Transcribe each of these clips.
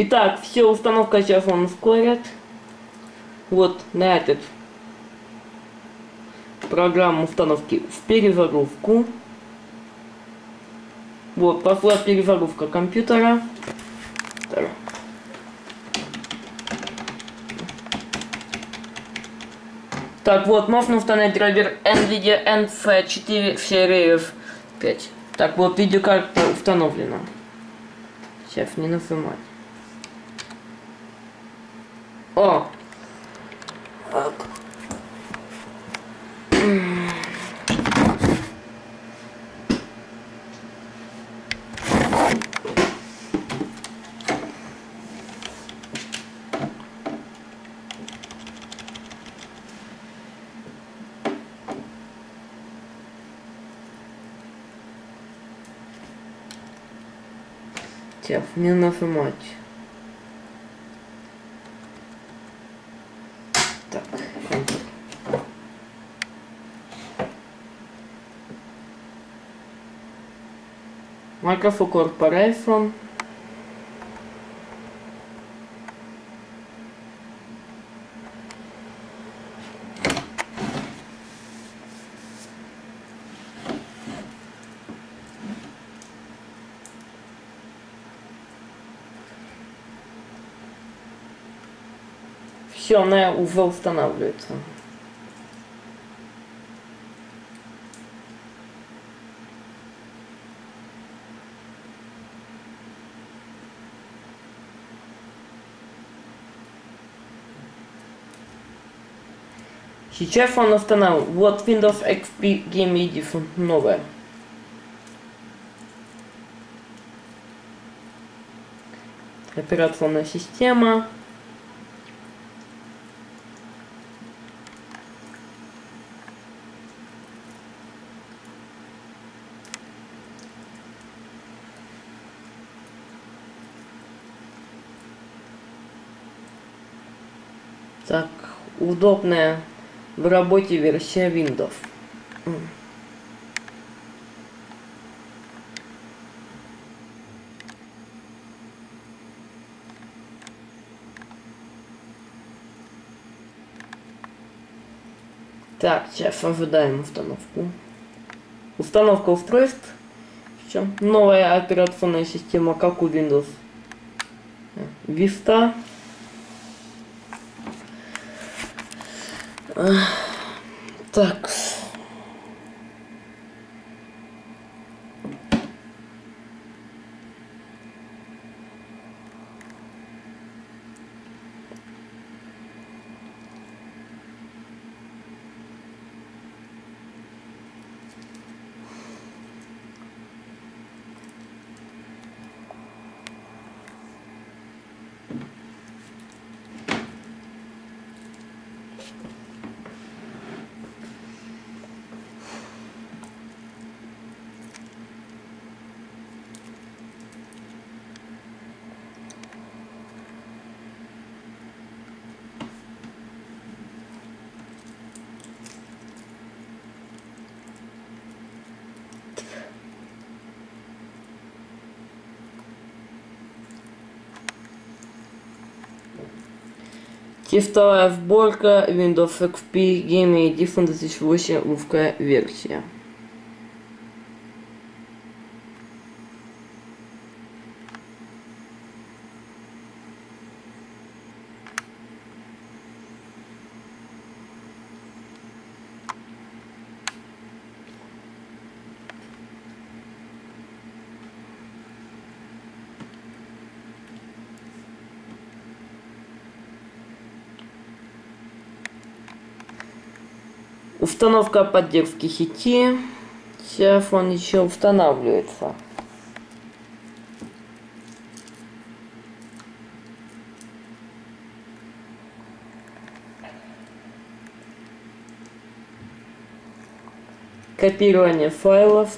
Итак, все, установка сейчас он ускорят. Вот на этот программу установки в перезагрузку. Вот, пошла перезагрузка компьютера. Так. Вот, можно установить драйвер NVIDIA NF4 серии F5. Так, вот, видеокарта установлена. Сейчас не нажимать. О! Так. Сейчас не нажимать. questo Microphone Corporation Все, она уже устанавливается. Сейчас он устанавливает. Вот Windows XP Game Edition новая. Операционная система. Так, удобная в работе версия Windows. Так, сейчас ожидаем установку. Установка устройств. Причем новая операционная система, как у Windows. Vista. Так. Тестовая сборка Windows XP Game Edition 2008 русская версия. Установка поддержки сети. Сейчас он еще устанавливается. Копирование файлов.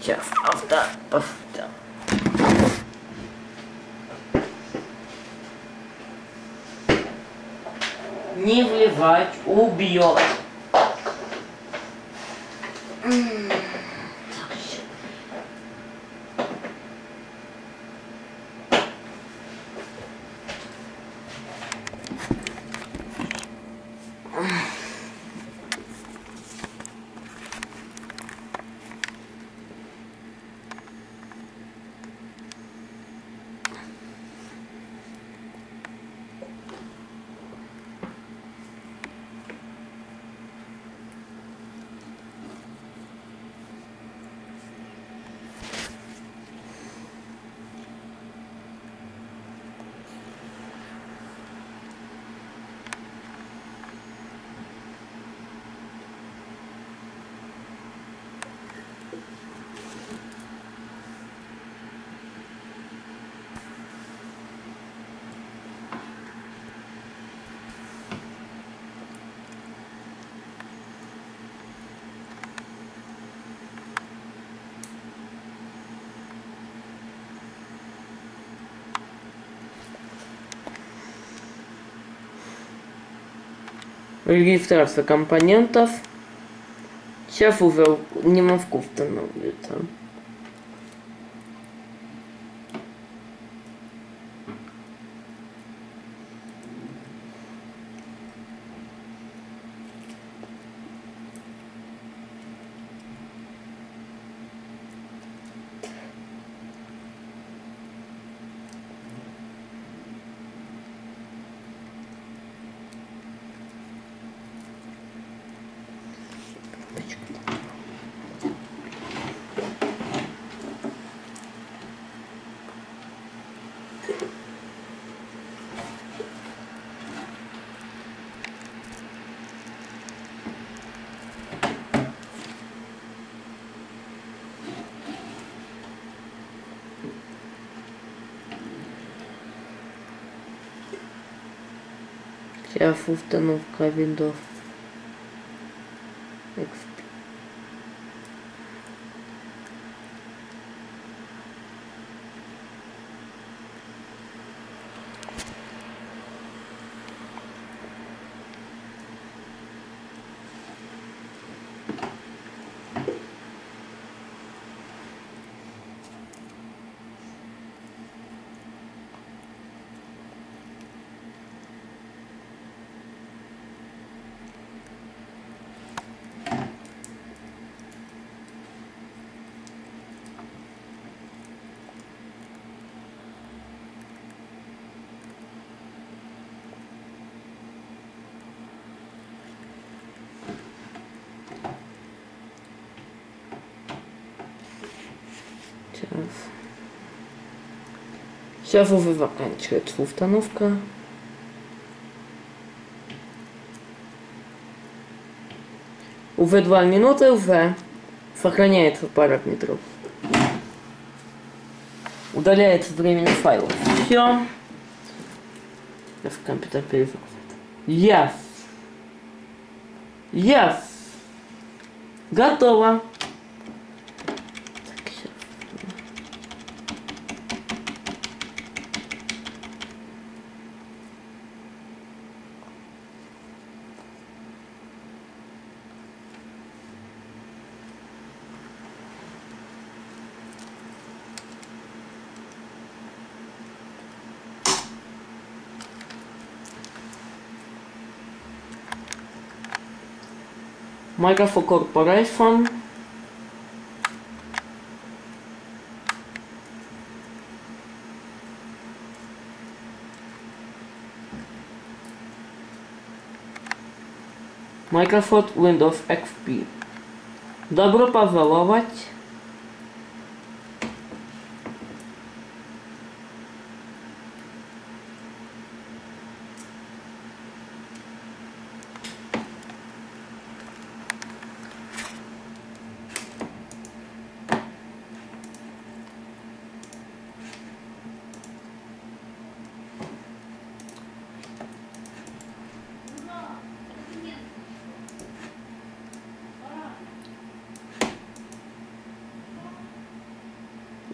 Сейчас авто повтор. Не вливать, убьет. Регистрация компонентов. Сейчас уже не могу устанавливается. Сейчас установка Windows XP. Сейчас. Сейчас уже заканчивается установка. Уже два минуты, уже сохраняется параметров. Удаляется временный файл. Все. Сейчас компьютер перезагрузит. Yes. Yes. Готово. Microsoft Corporation. Microsoft Windows XP. Добро пожаловать.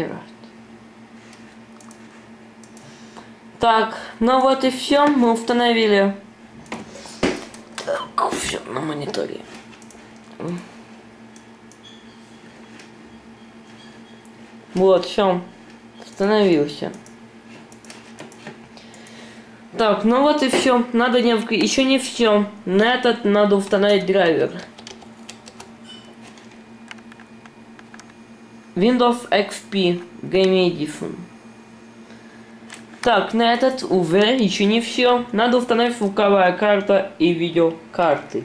Играть. Так, ну вот и все, мы установили. Так, все на мониторе. Вот, все, установился. Так, ну вот и все. Надо не еще не все. На этот надо установить драйвер. Windows XP Game Edition. Так, на этот, увы, еще не все. Надо установить звуковая карта и видеокарты.